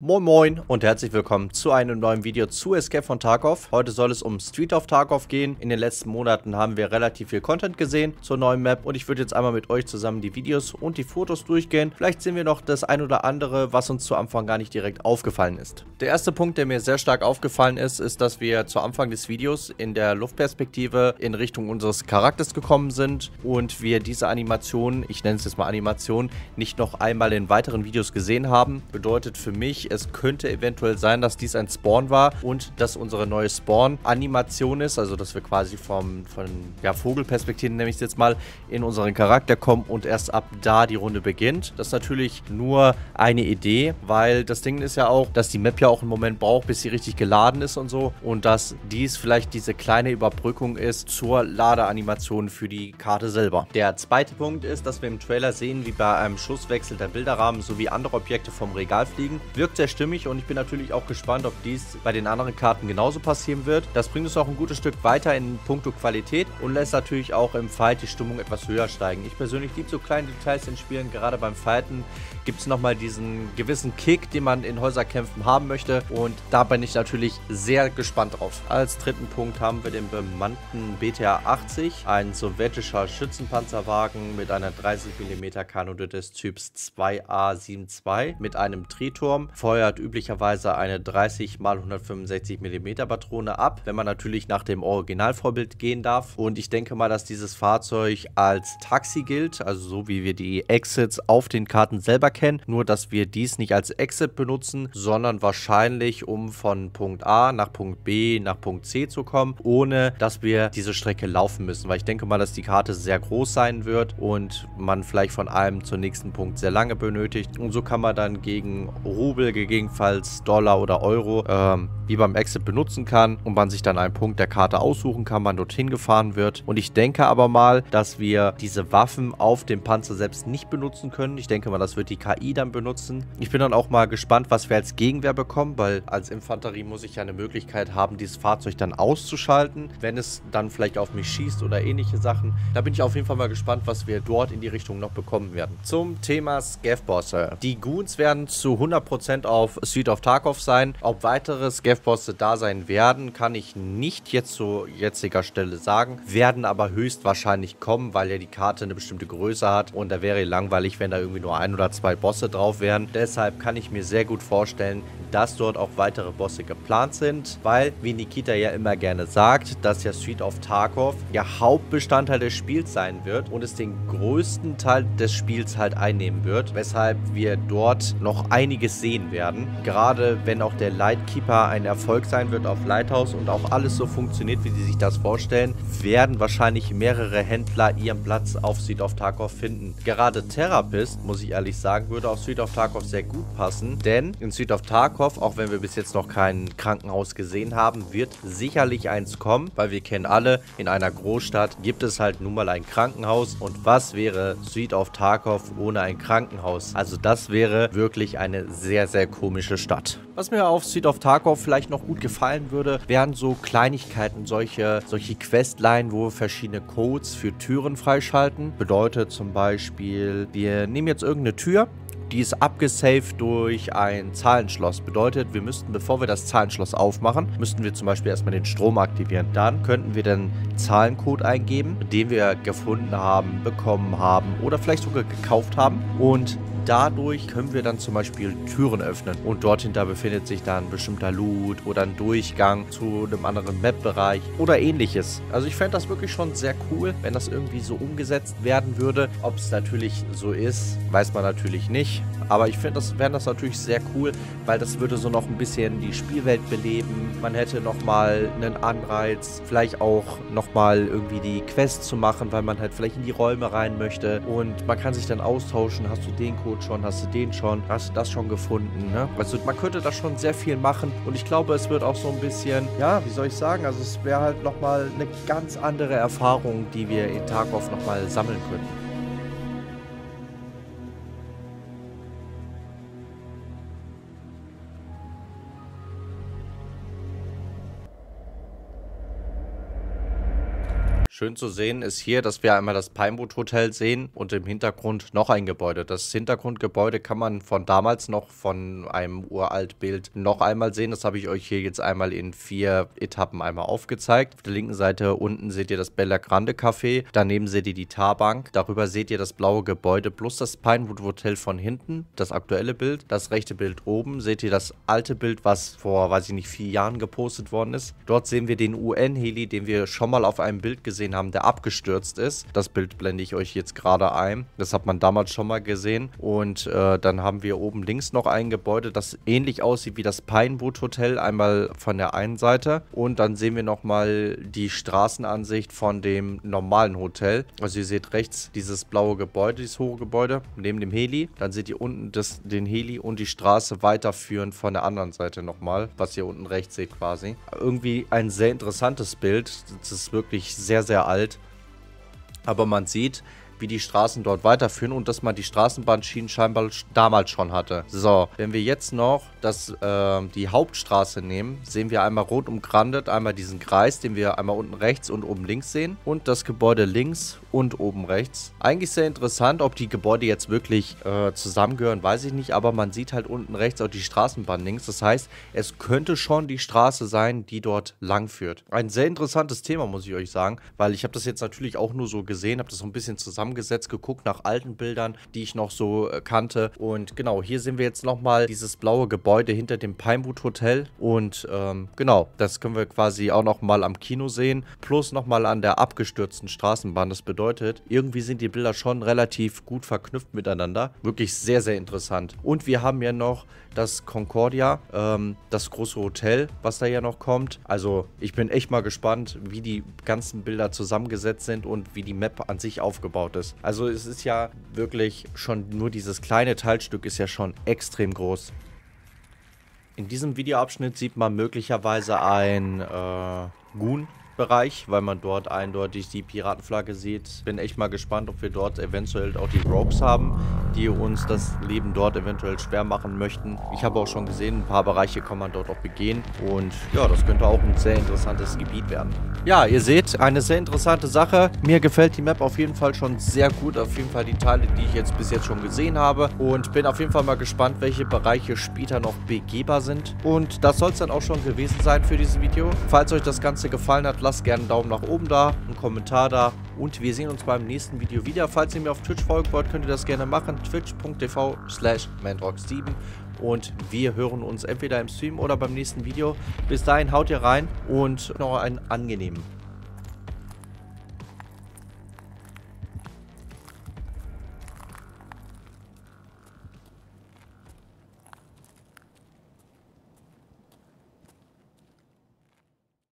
Moin Moin und herzlich willkommen zu einem neuen Video zu Escape von Tarkov. Heute soll es um Street of Tarkov gehen. In den letzten Monaten haben wir relativ viel Content gesehen zur neuen Map und ich würde jetzt einmal mit euch zusammen die Videos und die Fotos durchgehen. Vielleicht sehen wir noch das ein oder andere, was uns zu Anfang gar nicht direkt aufgefallen ist. Der erste Punkt, der mir sehr stark aufgefallen ist, ist, dass wir zu Anfang des Videos in der Luftperspektive in Richtung unseres Charakters gekommen sind und wir diese Animation, ich nenne es jetzt mal Animation, nicht noch einmal in weiteren Videos gesehen haben. Bedeutet für mich, es könnte eventuell sein, dass dies ein Spawn war und dass unsere neue Spawn-Animation ist, also dass wir quasi vom, von ja, Vogelperspektive, nenne ich es jetzt mal, in unseren Charakter kommen und erst ab da die Runde beginnt. Das ist natürlich nur eine Idee, weil das Ding ist ja auch, dass die Map ja auch einen Moment braucht, bis sie richtig geladen ist und so und dass dies vielleicht diese kleine Überbrückung ist zur Ladeanimation für die Karte selber. Der zweite Punkt ist, dass wir im Trailer sehen, wie bei einem Schusswechsel der Bilderrahmen sowie andere Objekte vom Regal fliegen. Wirkt sehr stimmig und ich bin natürlich auch gespannt, ob dies bei den anderen Karten genauso passieren wird. Das bringt uns auch ein gutes Stück weiter in puncto Qualität und lässt natürlich auch im Fight die Stimmung etwas höher steigen. Ich persönlich liebe so kleine Details in Spielen, gerade beim Fighten gibt es nochmal diesen gewissen Kick, den man in Häuserkämpfen haben möchte und da bin ich natürlich sehr gespannt drauf. Als dritten Punkt haben wir den bemannten BTA 80, ein sowjetischer Schützenpanzerwagen mit einer 30 mm Kanone des Typs 2A72 mit einem Triturm, feuert üblicherweise eine 30 x 165 mm Patrone ab, wenn man natürlich nach dem Originalvorbild gehen darf. Und ich denke mal, dass dieses Fahrzeug als Taxi gilt, also so wie wir die Exits auf den Karten selber kennen, nur dass wir dies nicht als Exit benutzen, sondern wahrscheinlich um von Punkt A nach Punkt B nach Punkt C zu kommen, ohne dass wir diese Strecke laufen müssen, weil ich denke mal, dass die Karte sehr groß sein wird und man vielleicht von einem zum nächsten Punkt sehr lange benötigt. Und so kann man dann gegen Rubel, gegebenenfalls Dollar oder Euro, ähm, wie beim Exit benutzen kann und man sich dann einen Punkt der Karte aussuchen kann, man dorthin gefahren wird. Und ich denke aber mal, dass wir diese Waffen auf dem Panzer selbst nicht benutzen können. Ich denke mal, das wird die KI dann benutzen. Ich bin dann auch mal gespannt, was wir als Gegenwehr bekommen, weil als Infanterie muss ich ja eine Möglichkeit haben, dieses Fahrzeug dann auszuschalten, wenn es dann vielleicht auf mich schießt oder ähnliche Sachen. Da bin ich auf jeden Fall mal gespannt, was wir dort in die Richtung noch bekommen werden. Zum Thema Scav-Bosse. Die Goons werden zu 100% auf Street of Tarkov sein. Ob weitere Scav-Bosse da sein werden, kann ich nicht jetzt zu jetziger Stelle sagen. Werden aber höchstwahrscheinlich kommen, weil ja die Karte eine bestimmte Größe hat und da wäre langweilig, wenn da irgendwie nur ein oder zwei Bosse drauf wären. Deshalb kann ich mir sehr gut vorstellen, dass dort auch weitere Bosse geplant sind, weil, wie Nikita ja immer gerne sagt, dass ja Street of Tarkov ja Hauptbestandteil des Spiels sein wird und es den größten Teil des Spiels halt einnehmen wird, weshalb wir dort noch einiges sehen werden. Gerade wenn auch der Lightkeeper ein Erfolg sein wird auf Lighthouse und auch alles so funktioniert, wie sie sich das vorstellen, werden wahrscheinlich mehrere Händler ihren Platz auf Street of Tarkov finden. Gerade Therapist, muss ich ehrlich sagen, würde auf Street of Tarkov sehr gut passen, denn in Street of Tarkov, auch wenn wir bis jetzt noch kein Krankenhaus gesehen haben, wird sicherlich eins kommen, weil wir kennen alle, in einer Großstadt gibt es halt nun mal ein Krankenhaus und was wäre Street of Tarkov ohne ein Krankenhaus? Also das wäre wirklich eine sehr, sehr komische Stadt. Was mir auf Street of Tarkov vielleicht noch gut gefallen würde, wären so Kleinigkeiten, solche, solche Questline, wo wir verschiedene Codes für Türen freischalten. Bedeutet zum Beispiel, wir nehmen jetzt irgendeine Tür die ist abgesaved durch ein Zahlenschloss. Bedeutet, wir müssten, bevor wir das Zahlenschloss aufmachen, müssten wir zum Beispiel erstmal den Strom aktivieren. Dann könnten wir den Zahlencode eingeben, den wir gefunden haben, bekommen haben oder vielleicht sogar gekauft haben. Und dadurch können wir dann zum Beispiel Türen öffnen und dort hinter befindet sich dann bestimmter Loot oder ein Durchgang zu einem anderen Map-Bereich oder ähnliches. Also ich fände das wirklich schon sehr cool, wenn das irgendwie so umgesetzt werden würde. Ob es natürlich so ist, weiß man natürlich nicht. Aber ich finde, das wäre das natürlich sehr cool, weil das würde so noch ein bisschen die Spielwelt beleben. Man hätte nochmal einen Anreiz, vielleicht auch nochmal irgendwie die Quest zu machen, weil man halt vielleicht in die Räume rein möchte. Und man kann sich dann austauschen. Hast du den Code schon? Hast du den schon? Hast du das schon gefunden? Ne? Also man könnte da schon sehr viel machen. Und ich glaube, es wird auch so ein bisschen, ja, wie soll ich sagen? Also es wäre halt nochmal eine ganz andere Erfahrung, die wir in Tarkov nochmal sammeln könnten. Schön zu sehen ist hier, dass wir einmal das Pinewood Hotel sehen und im Hintergrund noch ein Gebäude. Das Hintergrundgebäude kann man von damals noch von einem uralt Bild noch einmal sehen. Das habe ich euch hier jetzt einmal in vier Etappen einmal aufgezeigt. Auf der linken Seite unten seht ihr das Bella Grande Café. Daneben seht ihr die Tarbank. Darüber seht ihr das blaue Gebäude plus das Pinewood Hotel von hinten. Das aktuelle Bild. Das rechte Bild oben seht ihr das alte Bild, was vor, weiß ich nicht, vier Jahren gepostet worden ist. Dort sehen wir den UN-Heli, den wir schon mal auf einem Bild gesehen gesehen haben, der abgestürzt ist. Das Bild blende ich euch jetzt gerade ein. Das hat man damals schon mal gesehen. Und äh, dann haben wir oben links noch ein Gebäude, das ähnlich aussieht wie das Pinewood Hotel, einmal von der einen Seite. Und dann sehen wir nochmal die Straßenansicht von dem normalen Hotel. Also ihr seht rechts dieses blaue Gebäude, dieses hohe Gebäude, neben dem Heli. Dann seht ihr unten das, den Heli und die Straße weiterführend von der anderen Seite nochmal, was ihr unten rechts seht quasi. Irgendwie ein sehr interessantes Bild. Das ist wirklich sehr, sehr alt. Aber man sieht, wie die Straßen dort weiterführen und dass man die Straßenbahnschienen scheinbar damals schon hatte. So, wenn wir jetzt noch das, äh, die Hauptstraße nehmen, sehen wir einmal rot umgrandet, einmal diesen Kreis, den wir einmal unten rechts und oben links sehen und das Gebäude links und oben rechts. Eigentlich sehr interessant, ob die Gebäude jetzt wirklich äh, zusammengehören, weiß ich nicht, aber man sieht halt unten rechts auch die Straßenbahn links. Das heißt, es könnte schon die Straße sein, die dort lang führt. Ein sehr interessantes Thema, muss ich euch sagen, weil ich habe das jetzt natürlich auch nur so gesehen, habe das so ein bisschen zusammengesetzt, geguckt nach alten Bildern, die ich noch so äh, kannte. Und genau, hier sehen wir jetzt nochmal dieses blaue Gebäude hinter dem Pinewood Hotel. Und ähm, genau, das können wir quasi auch nochmal am Kino sehen, plus nochmal an der abgestürzten Straßenbahn. Das bedeutet, irgendwie sind die Bilder schon relativ gut verknüpft miteinander. Wirklich sehr, sehr interessant. Und wir haben ja noch das Concordia, ähm, das große Hotel, was da ja noch kommt. Also ich bin echt mal gespannt, wie die ganzen Bilder zusammengesetzt sind und wie die Map an sich aufgebaut ist. Also es ist ja wirklich schon nur dieses kleine Teilstück ist ja schon extrem groß. In diesem Videoabschnitt sieht man möglicherweise ein äh, Goon Bereich, weil man dort eindeutig die Piratenflagge sieht. Bin echt mal gespannt, ob wir dort eventuell auch die Ropes haben, die uns das Leben dort eventuell schwer machen möchten. Ich habe auch schon gesehen, ein paar Bereiche kann man dort auch begehen und ja, das könnte auch ein sehr interessantes Gebiet werden. Ja, ihr seht, eine sehr interessante Sache. Mir gefällt die Map auf jeden Fall schon sehr gut, auf jeden Fall die Teile, die ich jetzt bis jetzt schon gesehen habe und bin auf jeden Fall mal gespannt, welche Bereiche später noch begehbar sind. Und das soll es dann auch schon gewesen sein für dieses Video. Falls euch das Ganze gefallen hat, lasst gerne einen Daumen nach oben da, einen Kommentar da und wir sehen uns beim nächsten Video wieder. Falls ihr mir auf Twitch folgen wollt, könnt ihr das gerne machen. twitch.tv slash mandrock7 und wir hören uns entweder im Stream oder beim nächsten Video. Bis dahin haut ihr rein und noch einen angenehmen